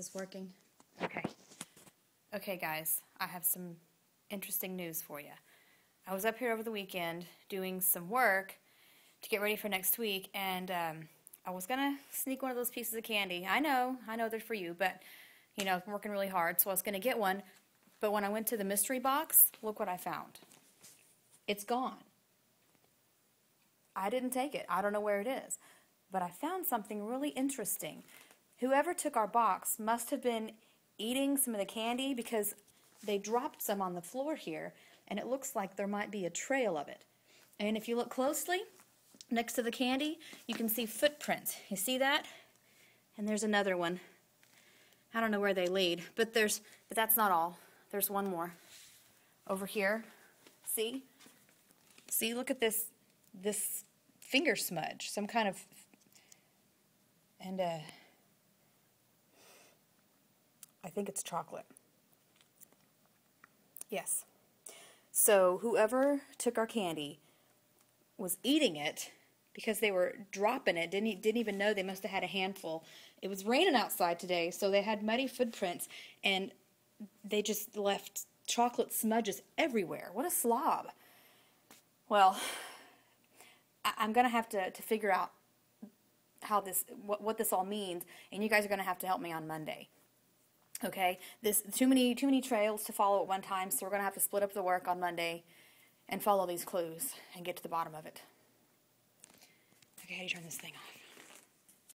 this working? Okay. Okay, guys, I have some interesting news for you. I was up here over the weekend doing some work to get ready for next week, and um, I was gonna sneak one of those pieces of candy. I know, I know they're for you, but you know, I'm working really hard, so I was gonna get one. But when I went to the mystery box, look what I found. It's gone. I didn't take it. I don't know where it is. But I found something really interesting. Whoever took our box must have been eating some of the candy because they dropped some on the floor here, and it looks like there might be a trail of it. And if you look closely, next to the candy, you can see footprints. You see that? And there's another one. I don't know where they lead, but there's but that's not all. There's one more. Over here. See? See, look at this this finger smudge, some kind of and uh I think it's chocolate. Yes. So whoever took our candy was eating it because they were dropping it. Didn't didn't even know they must have had a handful. It was raining outside today, so they had muddy footprints and they just left chocolate smudges everywhere. What a slob. Well, I, am gonna have to, to figure out how this what, what this all means, and you guys are gonna have to help me on Monday. Okay, this too many too many trails to follow at one time, so we're gonna have to split up the work on Monday and follow these clues and get to the bottom of it. Okay, how do you turn this thing off?